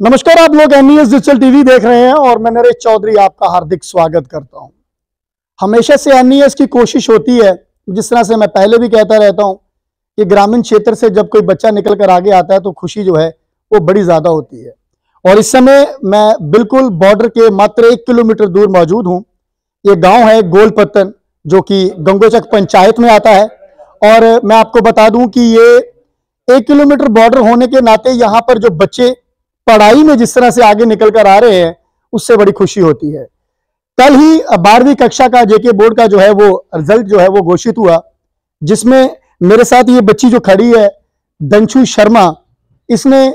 नमस्कार, आप लोग एनईएस डिजिटल टीवी देख रहे हैं और मैं नरेश चौधरी आपका हार्दिक स्वागत करता हूँ। हमेशा से एनईएस की कोशिश होती है, जिस तरह से मैं पहले भी कहता रहता हूँ कि ग्रामीण क्षेत्र से जब कोई बच्चा निकल कर आगे आता है तो खुशी जो है, वो बड़ी ज़्यादा होती है। और इस समय मैं बिल्कुल बॉर्डर के मात्र एक किलोमीटर दूर मौजूद हूँ। ये गाँव है गोलपत्तन, जो कि गंगोचक पंचायत में आता है। और मैं आपको बता दूँ कि ये एक किलोमीटर बॉर्डर होने के नाते यहाँ पर जो बच्चे पढ़ाई में जिस तरह से आगे निकल कर आ रहे हैं, उससे बड़ी खुशी होती है। कल ही बारहवीं कक्षा का जेके बोर्ड का जो है वो रिज़ल्ट जो है वो घोषित हुआ, जिसमें मेरे साथ ये बच्ची जो खड़ी है, दंशु शर्मा, इसने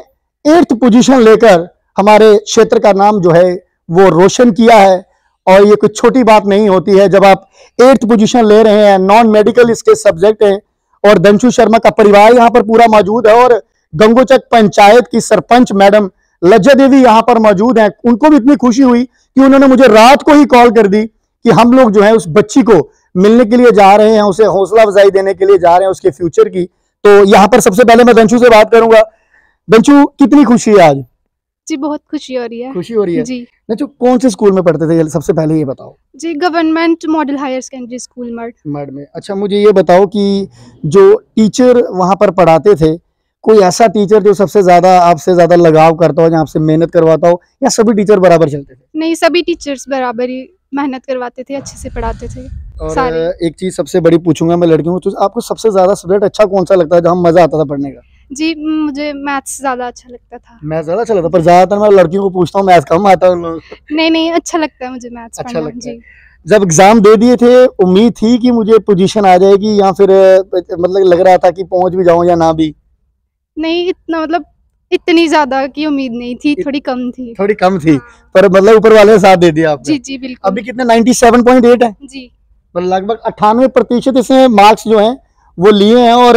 एट्थ पोजीशन लेकर हमारे क्षेत्र का नाम जो है वो रोशन किया है। और ये कुछ छोटी बात नहीं होती है, जब आप एट्थ पोजीशन ले रहे हैं, नॉन मेडिकल इसके सब्जेक्ट हैं, और दंशु शर्मा का परिवार यहाँ पर पूरा मौजूद है, और गंगोचक पंचायत की सरपंच मैडम लज्जा देवी यहाँ पर मौजूद हैं। उनको भी इतनी खुशी हुई कि उन्होंने मुझे रात को ही कॉल कर दी कि हम लोग जो है उस बच्ची को मिलने के लिए जा रहे हैं उसे हौसला अफजाई देने के लिए जा रहे हैं उसके फ्यूचर की। तो यहाँ पर सबसे पहले मैं दंशु से बात करूँगा। दंशु कितनी खुशी है आज? जी बहुत खुशी हो रही है। खुशी हो रही है? जी। दंशु कौन से स्कूल में पढ़ते थे? सबसे पहले ये बताओ। जी government model higher secondary school mud मर्ड में। अच्छा मुझे ये बताओ कि जो टीचर वहाँ पर पढ़ाते थे कोई ऐसा टीचर जो सबसे ज़्यादा आपसे ज़्यादा लगाव करता हो या आपसे मेहनत करवाता हो या सभी टीचर बराबर चलते थे नहीं सभी टीचर्स बराबर ही मेहनत करवाते थे अच्छे से पढ़ाते थे और सारे। एक चीज़ सबसे बड़ी पूछूँगा मैं लड़कियों को तो आपको सबसे ज़्यादा सब्जेक्ट अच्छा कौन सा लगता है जहाँ मज़ा आता था पढ़ने का जी मुझे मैथ्स ज़्यादा अच्छा लगता था मैं ज़्यादा अच्छा लगता पर ज़्यादातर मैं लड़कियों को पूछता हूँ मैथ्स कम आता है। नहीं नहीं अच्छा लगता है मुझे मैथ्स अच्छा लगता है। जब एग्ज़ाम दे दिए थे उम्मीद थी कि मुझे पोजीशन आ जाएगी या फिर मतलब लग रहा था कि पहुँच भी जाऊँ या ना भी नहीं इतना मतलब इतनी ज़्यादा की उम्मीद नहीं थी थोड़ी कम थी। थोड़ी कम थी हाँ। पर मतलब ऊपर वाले ने साथ दे दिया आपने। जी जी बिल्कुल। अभी कितने 97.8 है? जी। लगभग अट्ठानवे प्रतिशत इसमें मार्क्स जो हैं वो लिए हैं और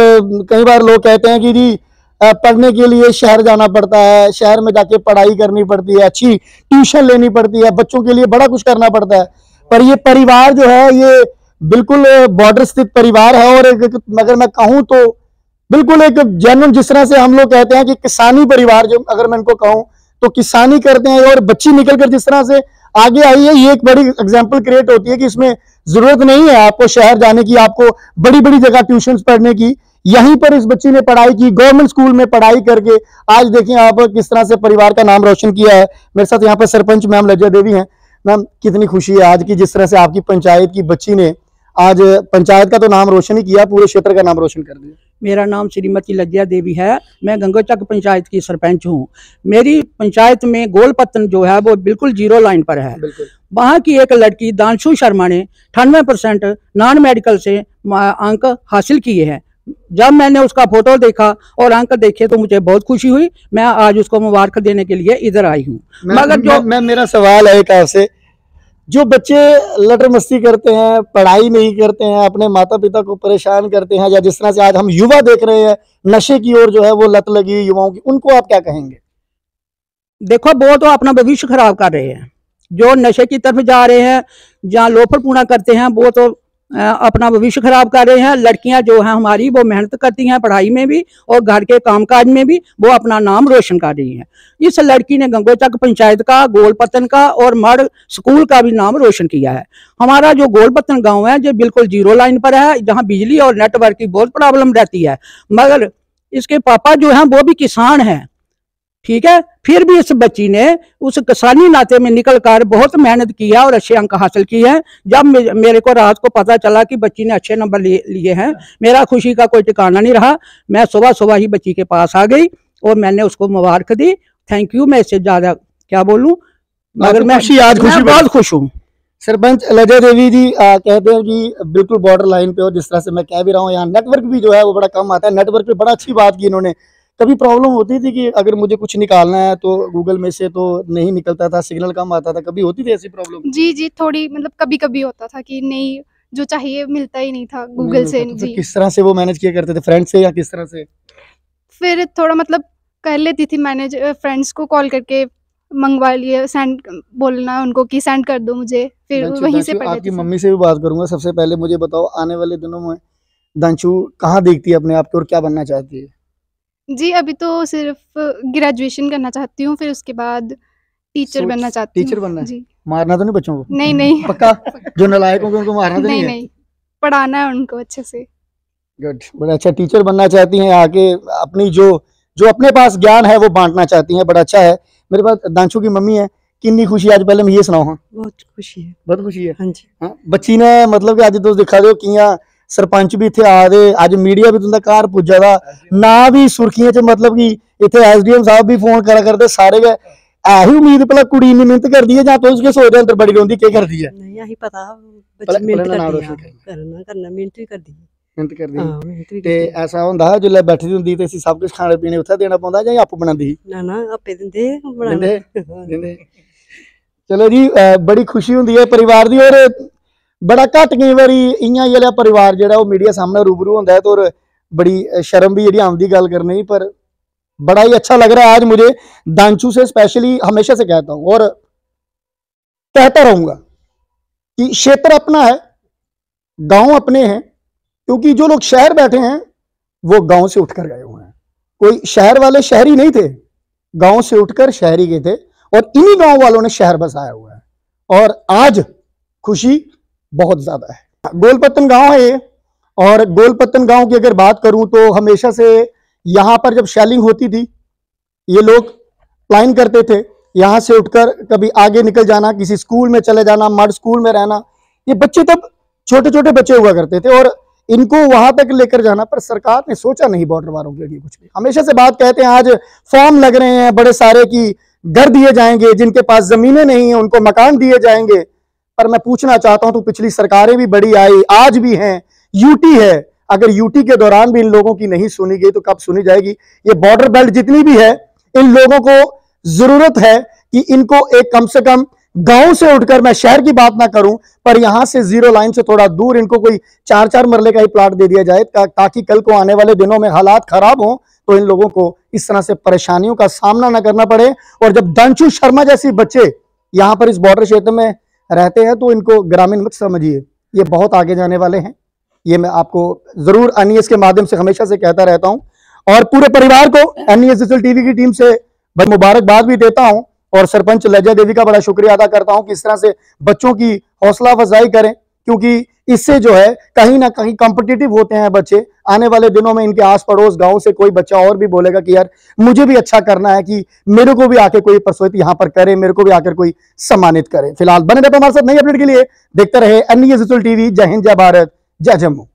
कई बार लोग कहते हैं कि जी पढ़ने के लिए शहर जाना पड़ता है शहर में जाके पढ़ाई करनी पड़ती है अच्छी ट्यूशन लेनी पड़ती है बच्चों के लिए बड़ा कुछ करना पड़ता है। पर ये परिवार जो है ये बिल्कुल बॉर्डर स्थित परिवार है और अगर मैं कहूँ तो बिल्कुल एक जैन जिस तरह से हम लोग कहते हैं कि किसानी परिवार जो अगर मैं इनको कहूँ तो किसानी करते हैं और बच्ची निकल कर जिस तरह से आगे आई है, ये एक बड़ी एग्ज़ाम्पल क्रिएट होती है कि इसमें ज़रूरत नहीं है आपको शहर जाने की, आपको बड़ी बड़ी जगह ट्यूशन पढ़ने की। यहीं पर इस बच्ची ने पढ़ाई की गवर्नमेंट स्कूल में पढ़ाई करके। आज देखिए आप किस तरह से परिवार का नाम रोशन किया है। मेरे साथ यहाँ पर सरपंच मैम लज्जा देवी हैं। मैम, कितनी खुशी है आज की जिस तरह से आपकी पंचायत की बच्ची ने आज पंचायत का तो नाम रोशन ही किया, पूरे क्षेत्र का नाम रोशन कर दिया। मेरा नाम श्रीमती लज्जा देवी है। मैं गंगोचक पंचायत की सरपंच हूँ। मेरी पंचायत में गोलपत्तन जो है वो बिल्कुल ज़ीरो लाइन पर है। वहाँ की एक लड़की दानशु शर्मा ने अठानवे परसेंट नॉन मेडिकल से अंक हासिल किए हैं। जब मैंने उसका फ़ोटो देखा और अंक देखे तो मुझे बहुत खुशी हुई। मैं आज उसको मुबारक देने के लिए इधर आई हूँ। मगर जो- मैं, मैं मेरा सवाल है एक आपसे। जो बच्चे लटर मस्ती करते हैं, पढ़ाई नहीं करते हैं, अपने माता पिता को परेशान करते हैं, या जिस तरह से आज हम युवा देख रहे हैं, नशे की ओर जो है वो लत लगी युवाओं की, उनको आप क्या कहेंगे? देखो, वो तो अपना भविष्य खराब कर रहे हैं। जो नशे की तरफ़ जा रहे हैं, जहाँ लोफर पूरा करते हैं, वो तो अपना भविष्य खराब कर रहे हैं। लड़कियाँ जो हैं हमारी, वो मेहनत करती हैं पढ़ाई में भी और घर के कामकाज में भी, वो अपना नाम रोशन कर रही हैं। इस लड़की ने गंगोचक पंचायत का, गोलपतन का और मड़ स्कूल का भी नाम रोशन किया है। हमारा जो गोलपतन गाँव है, जो बिल्कुल ज़ीरो लाइन पर है, जहाँ बिजली और नेटवर्क की बहुत प्रॉब्लम रहती है। मगर इसके पापा जो हैं, वो भी किसान हैं। ठीक है? फिर भी इस बच्ची ने उस किसानी नाते में निकल कर बहुत मेहनत की है और अच्छे अंक हासिल किए हैं। जब मेरे को रात को पता चला कि बच्ची ने अच्छे नंबर लिए हैं मेरा खुशी का कोई ठिकाना नहीं रहा। मैं सुबह सुबह ही बच्ची के पास आ गई और मैंने उसको मुबारक दी। थैंक यू मैं इससे ज़्यादा क्या बोलूँ? मगर मैं खुशी आज खुशी बहुत खुश हूँ। सरपंच लज्जा देवी जी आ, कहते हैं कि बिल्कुल बॉर्डर लाइन पे हो जिस तरह से मैं कह भी रहा हूँ यहाँ नेटवर्क भी जो है वो बड़ा कम आता है। नेटवर्क पे बड़ा अच्छी बात की इन्होंने। कभी प्रॉब्लम होती थी कि अगर मुझे कुछ निकालना है तो गूगल में से तो नहीं निकलता था सिग्नल कम आता था। कभी होती थी ऐसी प्रॉब्लम जी जी थोड़ी मतलब कभी कभी होता था कि नहीं जो चाहिए मिलता ही नहीं था गूगल से जी। किस तरह से वो मैनेज किया करते थे? फ्रेंड से या किस तरह से? फिर थोड़ा मतलब कर लेती थी मैनेज फ्रेंड्स को कॉल करके मंगवा लिए सेंड बोलना उनको कि सेंड कर दो मुझे। फिर वहीं से आपकी मम्मी से भी बात करूँगा। सबसे पहले मुझे बताओ आने वाले दिनों में दांशु कहाँ देखती है अपने आप को और क्या बनना चाहती है? जी अभी तो सिर्फ़ ग्रेजुएशन करना चाहती हूँ फिर उसके बाद टीचर बनना चाहती टीचर बनना जी। मारना तो नहीं बच्चों को? नहीं नहीं। पक्का? जो नलायक होंगे उनको मारना तो नहीं नहीं है? पढ़ाना है उनको अच्छे से। गुड बड़ा अच्छा टीचर बनना चाहती हैं आके अपनी जो जो अपने पास ज्ञान है वो बांटना चाहती हैं। बड़ा अच्छा है। मेरे पास दांशु की मम्मी है। कितनी खुशी आज पहले मैं ये सुनाऊ हाँ? बहुत खुशी है। बहुत खुशी है? हाँ जी। हाँ? बच्ची ने मतलब कि आज दोस्त दिखा दो हो कि'यां ਸਰਪੰਚ ਵੀ ਇੱਥੇ ਆ ਦੇ ਅੱਜ ਮੀਡੀਆ ਵੀ ਤੁੰਦਾ ਘਰ ਪੁੱਜਾ ਦਾ। ਨਾ ਵੀ ਸੁਰਖੀਆਂ 'ਚ ਮਤਲਬ ਕਿ ਇੱਥੇ ਐਸਡੀਐਮ ਸਾਹਿਬ ਵੀ ਫੋਨ ਕਰਾ ਕਰਦੇ ਸਾਰੇ ਗਏ ਆਹੀ ਉਮੀਦ ਪਹਿਲਾਂ ਕੁੜੀ ਨੇ ਮਿਹਨਤ ਕਰਦੀ ਹੈ ਜਾਂ ਤੋਂ ਉਸਕੇ ਸੋਚਦੇ ਅੰਦਰ ਬੜੀ ਰੋਂਦੀ ਕੀ ਕਰਦੀ ਹੈ? ਨਹੀਂ ਆਹੀ ਪਤਾ ਬੱਚੀ ਮਿਹਨਤ ਕਰਦੀ ਹੈ ਕਰਨਾ ਕਰਨਾ ਮਿਹਨਤ ਵੀ ਕਰਦੀ ਹੈ ਮਿਹਨਤ ਕਰਦੀ ਤੇ ਐਸਾ ਹੁੰਦਾ ਜਦੋਂ ਬੈਠੀ ਹੁੰਦੀ ਤੇ ਅਸੀਂ ਸਭ ਕੁਝ ਖਾਣੇ ਪੀਣੇ ਉੱਥੇ ਦੇਣਾ ਪੈਂਦਾ ਜਾਂ ਆਪ ਬਣਾਉਂਦੀ ਨਾ ਨਾ ਆਪੇ ਦਿੰਦੇ ਬਣਾਉਂਦੇ। ਦਿੰਦੇ ਚਲੋ ਜੀ ਬੜੀ ਖੁਸ਼ੀ ਹੁੰਦੀ ਹੈ ਪਰਿਵਾਰ ਦੀ ਔਰ बड़ा घट कई बार इ'यां परिवार जो मीडिया सामने रूबरू होंगे है तो और बड़ी शर्म भी जी आंदी गल करने की पर बड़ा ही अच्छा लग रहा है आज मुझे दांचू से स्पेशली हमेशा से कहता हूँ और कहता रहूँगा कि क्षेत्र अपना है गाँव अपने हैं क्योंकि जो लोग शहर बैठे हैं वो गाँव से उठकर गए हुए हैं कोई शहर वाले शहरी नहीं थे गाँव से उठकर शहरी गए थे और इन्हीं गाँव वालों ने शहर बसाया हुआ है और आज खुशी बहुत ज़्यादा है। गोलपत्तन गाँव है ये। और गोलपत्तन गाँव की अगर बात करूँ तो हमेशा से यहाँ पर जब शेलिंग होती थी, ये लोग प्लान करते थे, यहाँ से उठकर कभी आगे निकल जाना, किसी स्कूल में चले जाना मर्ड स्कूल में रहना, ये बच्चे तब छोटे छोटे बच्चे हुआ करते थे और इनको वहाँ तक लेकर जाना, पर सरकार ने सोचा नहीं बॉर्डर वालों के लिए कुछ भी। हमेशा से बात कहते हैं, आज फॉर्म लग रहे हैं, बड़े सारे की घर दिए जाएँगे, जिनके पास जमीनें नहीं है, उनको मकान दिए जाएँगे पर मैं पूछना चाहता हूँ तो पिछली सरकारें भी बड़ी आई आज भी हैं यूटी है। अगर यूटी के दौरान भी इन लोगों की नहीं सुनी गई तो कब सुनी जाएगी? ये बॉर्डर बेल्ट जितनी भी है इन लोगों को ज़रूरत है कि इनको एक कम से कम गाँव से उठकर मैं शहर की बात ना करूँ पर यहाँ से ज़ीरो लाइन से थोड़ा दूर इनको कोई चार चार मरले का ही प्लाट दे दिया जाए ता, ताकि कल को आने वाले दिनों में हालात खराब हों तो इन लोगों को इस तरह से परेशानियों का सामना ना करना पड़े। और जब दंशु शर्मा जैसी बच्चे यहाँ पर इस बॉर्डर क्षेत्र में रहते हैं तो इनको ग्रामीण मत समझिए। ये बहुत आगे जाने वाले हैं। ये मैं आपको ज़रूर एनईएस के माध्यम से हमेशा से कहता रहता हूँ। और पूरे परिवार को डिजिटल टीवी की टीम से बड़ी मुबारकबाद भी देता हूँ। और सरपंच लज्जा देवी का बड़ा शुक्रिया अदा करता हूँ कि इस तरह से बच्चों की हौसला अफजाई करें, क्योंकि इससे जो है कहीं ना कहीं कॉम्पिटिटिव होते हैं बच्चे। आने वाले दिनों में इनके आस पड़ोस गाँव से कोई बच्चा और भी बोलेगा कि यार, मुझे भी अच्छा करना है कि मेरे को भी आके कोई प्रसोहित यहाँ पर करे, मेरे को भी आकर कोई सम्मानित करे। फ़िलहाल बने रहे हमारे साथ नई अपडेट के लिए। देखते रहे अन्य टीवी। जय हिंद, जय भारत, जय जम्मू।